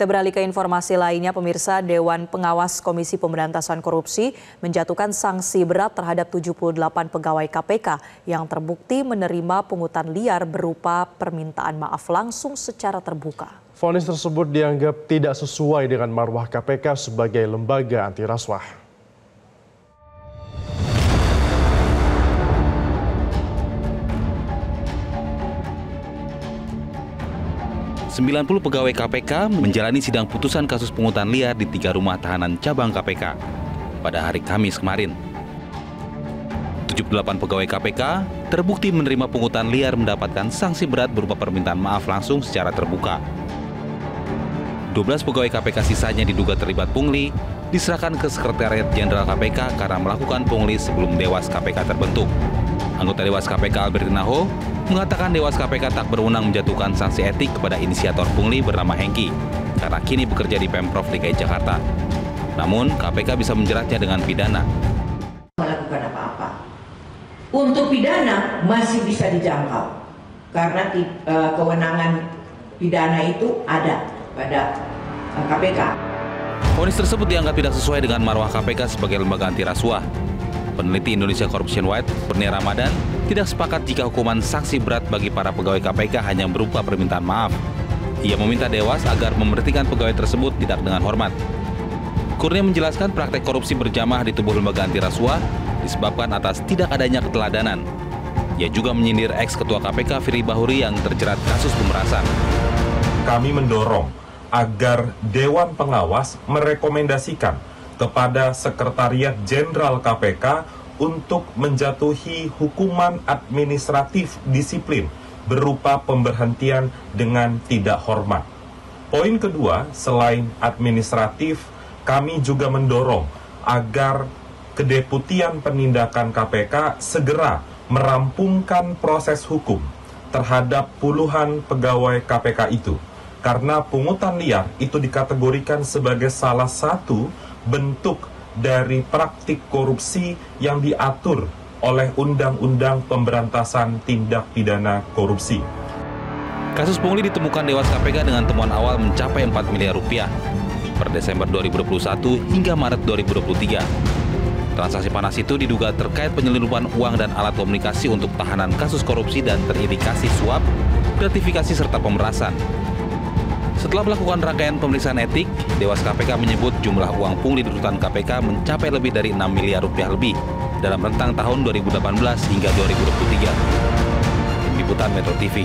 Kita beralih ke informasi lainnya, pemirsa Dewan Pengawas Komisi Pemberantasan Korupsi menjatuhkan sanksi berat terhadap 78 pegawai KPK yang terbukti menerima pungutan liar berupa permintaan maaf langsung secara terbuka. Fonis tersebut dianggap tidak sesuai dengan marwah KPK sebagai lembaga anti rasuah. 90 pegawai KPK menjalani sidang putusan kasus pungutan liar di tiga rumah tahanan cabang KPK pada hari Kamis kemarin. 78 pegawai KPK terbukti menerima pungutan liar mendapatkan sanksi berat berupa permintaan maaf langsung secara terbuka. 12 pegawai KPK sisanya diduga terlibat pungli diserahkan ke Sekretariat Jenderal KPK karena melakukan pungli sebelum Dewas KPK terbentuk. Anggota Dewas KPK Albertina Ho mengatakan Dewas KPK tak berwenang menjatuhkan sanksi etik kepada inisiator pungli bernama Hengki karena kini bekerja di Pemprov DKI Jakarta. Namun, KPK bisa menjeratnya dengan pidana. Melakukan apa-apa. Untuk pidana masih bisa dijangkau karena uh, kewenangan pidana itu ada pada uh, KPK. Ponis tersebut dianggap tidak sesuai dengan marwah KPK sebagai lembaga anti rasuah Peneliti Indonesia Corruption Watch, Kurnia Ramadan, tidak sepakat jika hukuman sanksi berat bagi para pegawai KPK hanya berupa permintaan maaf. Ia meminta Dewas agar memberhentikan pegawai tersebut tidak dengan hormat. Kurnia menjelaskan praktek korupsi berjamaah di tubuh lembaga anti rasuah disebabkan atas tidak adanya keteladanan. Ia juga menyindir ex-ketua KPK Firly Bahuri yang terjerat kasus pemerasan. Kami mendorong agar Dewan Pengawas merekomendasikan kepada Sekretariat Jenderal KPK untuk menjatuhi hukuman administratif disiplin berupa pemberhentian dengan tidak hormat. Poin kedua, selain administratif, kami juga mendorong agar Kedeputian Penindakan KPK segera merampungkan proses hukum terhadap puluhan pegawai KPK itu. Karena pungutan liar itu dikategorikan sebagai salah satu bentuk dari praktik korupsi yang diatur oleh Undang-Undang Pemberantasan Tindak Pidana Korupsi. Kasus pungli ditemukan Dewas KPK dengan temuan awal mencapai 4 miliar rupiah per Desember 2021 hingga Maret 2023. Transaksi panas itu diduga terkait penyelundupan uang dan alat komunikasi untuk tahanan kasus korupsi dan terindikasi suap, gratifikasi serta pemerasan. Setelah melakukan rangkaian pemeriksaan etik, Dewas KPK menyebut jumlah uang pungli di rutan KPK mencapai lebih dari 6 miliar rupiah lebih dalam rentang tahun 2018 hingga 2023. Tim Liputan Metro TV.